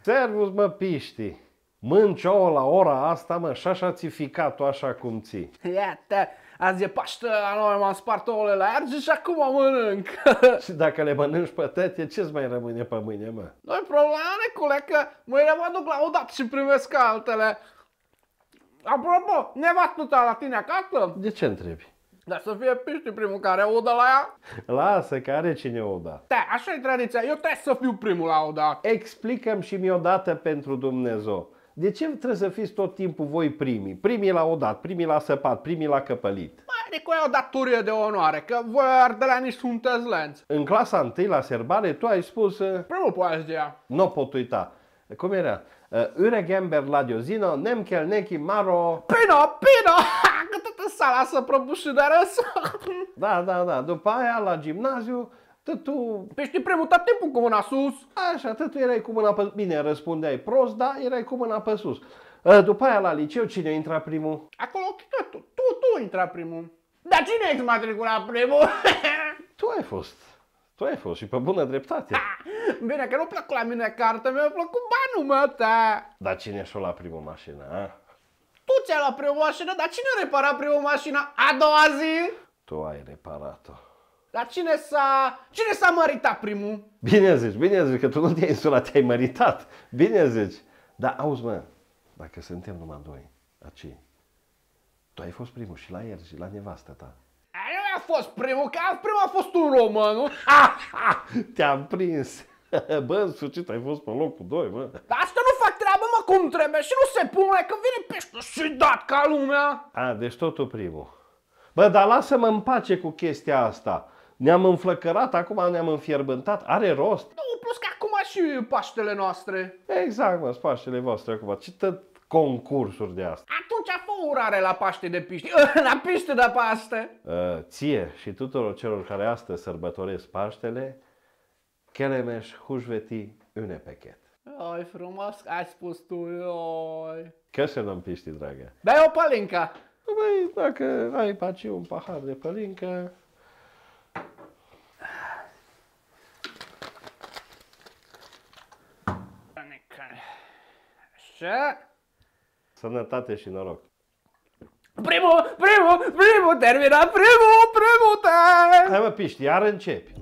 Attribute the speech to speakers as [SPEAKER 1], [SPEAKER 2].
[SPEAKER 1] Servus, mă, piști. Mânci ouă la ora asta, mă, și așa ți ficat așa cum ți.
[SPEAKER 2] Iată, azi e Paște, la noi m-am spart ouăle la arge și acum mănânc.
[SPEAKER 1] Și dacă le mănânci pe tăte, ce-ți mai rămâne pe mâine, mă?
[SPEAKER 2] Nu-i problema, Necule, că mâine mă duc la udat și primesc altele. Apropo, nevastă ta la tine acasă?
[SPEAKER 1] De ce întrebi?
[SPEAKER 2] Dar să fie piști primul care udă la ea?
[SPEAKER 1] Lasă, că are cine o da.
[SPEAKER 2] Da, așa e tradiția, eu trebuie să fiu primul la udat.
[SPEAKER 1] Explicăm și mi odată pentru Dumnezeu. De ce trebuie să fiți tot timpul voi primii? Primii la odat, primii la săpat, primii la căpălit.
[SPEAKER 2] Mai adică e o datorie de onoare, că voi ardeleni sunteți lenți.
[SPEAKER 1] În clasa 1 la serbare tu ai spus, uh,
[SPEAKER 2] Primul poezia.
[SPEAKER 1] nu pot uita, cum era? Uh, Ure gember la diozino, nemkel neki maro...
[SPEAKER 2] Pino, pino! Că tot în sala să prăbuși de râs.
[SPEAKER 1] Da, da, da. După aia la gimnaziu, tu
[SPEAKER 2] Piști primul tot timpul cu mâna sus.
[SPEAKER 1] Așa, tu erai cu mâna pe... Bine, răspundeai prost, dar erai cu mâna pe sus. Uh, După aia la liceu, cine intra primul?
[SPEAKER 2] Acolo, tu, tu, tu, tu intra primul. Dar cine ai matriculat primul?
[SPEAKER 1] Tu ai fost. Tu ai fost și pe bună dreptate.
[SPEAKER 2] Bine că nu plăcut la mine carte, mi-a plăcut banul meu, ta.
[SPEAKER 1] Dar cine și-o la primul mașină, a?
[SPEAKER 2] Tu ți-ai luat primul mașină, dar cine a reparat primul mașină a doua zi?
[SPEAKER 1] Tu ai reparat-o.
[SPEAKER 2] Dar cine s-a... Cine s-a măritat primul?
[SPEAKER 1] Bine zici, bine zici, că tu nu te-ai insulat, te-ai măritat. Bine zici. Dar auzi, mă, dacă suntem numai doi, aci, tu ai fost primul și la el și la nevastă ta.
[SPEAKER 2] A, nu a fost primul, că primul a fost un român, nu?
[SPEAKER 1] Te-am prins. Bă, în sfârșit, ai fost pe locul 2, mă.
[SPEAKER 2] Dar asta nu fac treabă, mă, cum trebuie și nu se pune că vine pește și dat ca lumea.
[SPEAKER 1] A, deci totul primul. Bă, dar lasă-mă în pace cu chestia asta. Ne-am înflăcărat, acum ne-am înfierbântat, are rost.
[SPEAKER 2] Nu, plus că acum și Paștele noastre.
[SPEAKER 1] Exact, mă, spașele voastre acum. Ce tot concursuri de asta.
[SPEAKER 2] Atunci a fă urare la Paște de Piști, la Piște de Paște.
[SPEAKER 1] Uh, ție și tuturor celor care astăzi sărbătoresc Paștele, Kelemes Húsveti ünnepeket.
[SPEAKER 2] Ai, frumos ai spus tu, oi.
[SPEAKER 1] Köszönöm, Pisti, dragă.
[SPEAKER 2] Dai o palinca.
[SPEAKER 1] Băi, dacă ai paci un pahar de pălincă,
[SPEAKER 2] Așa.
[SPEAKER 1] sănătate și noroc.
[SPEAKER 2] Primul, primul, primul, terminat, primul, primul, te.
[SPEAKER 1] Hai mă, Piști, iar începi.